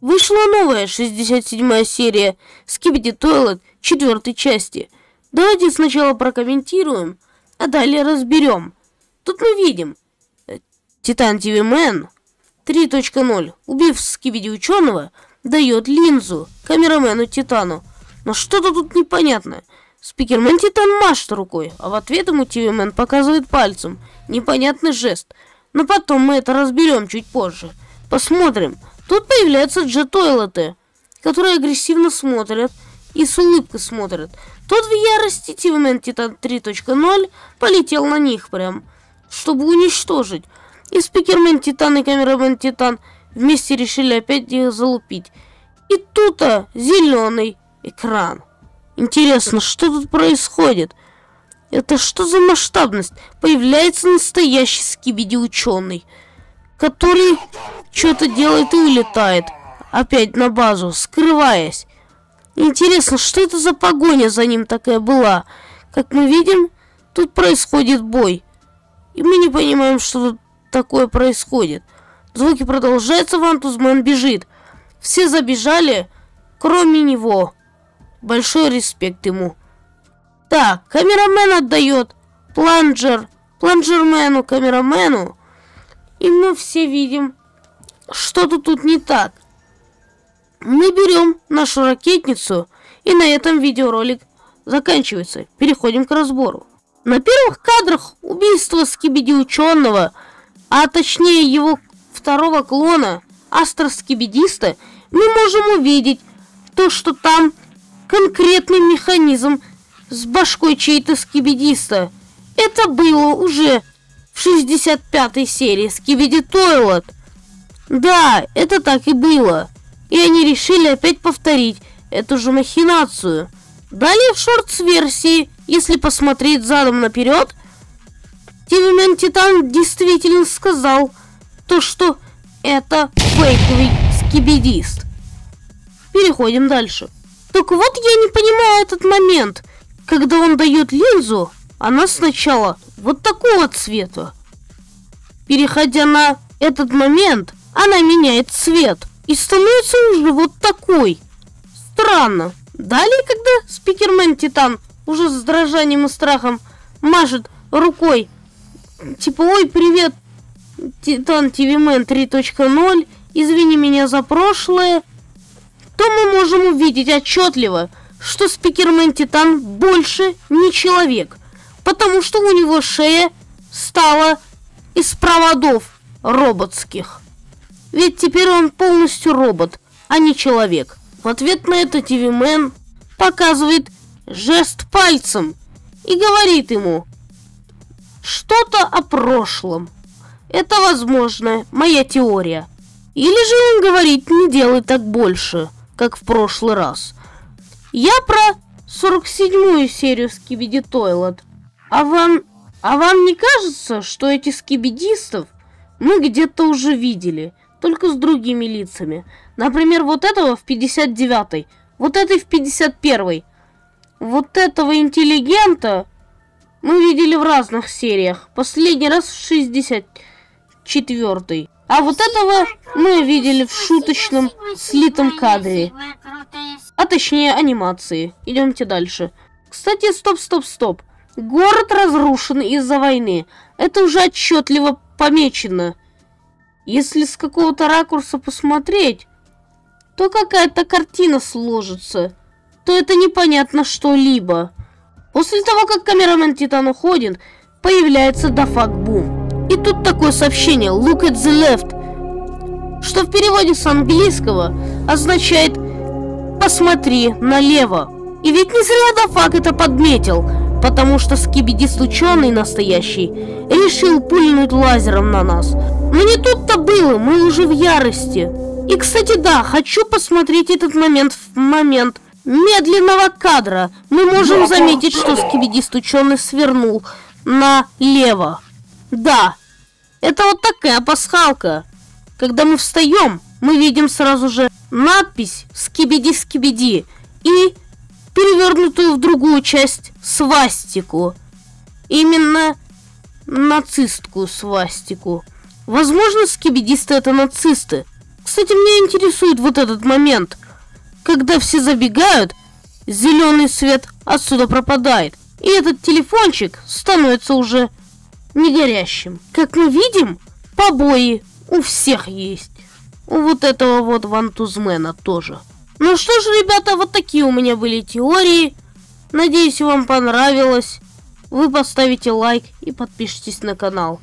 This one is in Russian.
Вышла новая 67 серия Skibidi Toilet четвертой части. Давайте сначала прокомментируем, а далее разберем. Тут мы видим э, Титан TV Man 3.0, убив Скибиди ученого, дает линзу камерамену Титану. Но что-то тут непонятное. Speakerman Титан машет рукой, а в ответ ему ТВ показывает пальцем. Непонятный жест. Но потом мы это разберем чуть позже. Посмотрим. Тут появляются джет-тойлеты, которые агрессивно смотрят и с улыбкой смотрят. Тот в ярости ТВ Титан 3.0 полетел на них прям, чтобы уничтожить. И спикермен Титан и камерамен Титан вместе решили опять их залупить. И тут-то зеленый экран. Интересно, что тут происходит? Это что за масштабность? Появляется настоящий скибиди ученый, который что-то делает и улетает. Опять на базу, скрываясь. Интересно, что это за погоня за ним такая была? Как мы видим, тут происходит бой. И мы не понимаем, что тут такое происходит. Звуки продолжаются, Вантузман бежит. Все забежали, кроме него. Большой респект ему. Так, камерамен отдает. Планджер. Планджермену, камерамену. И мы все видим, что-то тут не так. Мы берем нашу ракетницу, и на этом видеоролик заканчивается. Переходим к разбору. На первых кадрах убийство Скибиди ученого, а точнее его второго клона, Астр Скибидиста, мы можем увидеть то, что там конкретный механизм с башкой чьей-то скибидиста. Это было уже в 65-й серии Скибиди Тойлот. Да, это так и было. И они решили опять повторить эту же махинацию. Далее в шортс-версии, если посмотреть задом наперед, Тивимен Титан действительно сказал то, что это фейковый скибидист. Переходим дальше. Так вот я не понимаю этот момент. Когда он дает линзу, она сначала вот такого цвета. Переходя на этот момент, она меняет цвет и становится уже вот такой. Странно. Далее, когда спикермен Титан уже с дрожанием и страхом машет рукой, типа, ой, привет, Титан ТВ-мен 3.0, извини меня за прошлое, то мы можем увидеть отчетливо, что спикермен Титан больше не человек, потому что у него шея стала из проводов роботских. Ведь теперь он полностью робот, а не человек. В ответ на это ТВ-мен показывает жест пальцем и говорит ему что-то о прошлом. Это возможно, моя теория. Или же он говорит, не делай так больше – как в прошлый раз. Я про 47-ю серию Скибиди Тойлет. А вам, а вам не кажется, что эти скибидистов мы где-то уже видели, только с другими лицами? Например, вот этого в 59-й, вот этой в 51-й. Вот этого интеллигента мы видели в разных сериях. Последний раз в 64-й. А вот этого мы видели в шуточном слитом кадре. А точнее анимации. Идемте дальше. Кстати, стоп, стоп, стоп. Город разрушен из-за войны. Это уже отчетливо помечено. Если с какого-то ракурса посмотреть, то какая-то картина сложится. То это непонятно что-либо. После того, как камерамен Титан уходит, появляется Дафак Бум. И тут такое сообщение «Look at the left», что в переводе с английского означает «посмотри налево». И ведь не зря Дафак это подметил, потому что скибидист ученый настоящий решил пульнуть лазером на нас. Но не тут-то было, мы уже в ярости. И, кстати, да, хочу посмотреть этот момент в момент медленного кадра. Мы можем заметить, что скибидист ученый свернул налево. Да, это вот такая пасхалка. Когда мы встаем, мы видим сразу же надпись «Скибиди-скибиди» и перевернутую в другую часть свастику. Именно нацистскую свастику. Возможно, скибидисты это нацисты. Кстати, меня интересует вот этот момент. Когда все забегают, зеленый свет отсюда пропадает. И этот телефончик становится уже не горящим. Как мы видим, побои у всех есть. У вот этого вот вантузмена тоже. Ну что ж, ребята, вот такие у меня были теории. Надеюсь, вам понравилось. Вы поставите лайк и подпишитесь на канал.